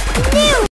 No! New!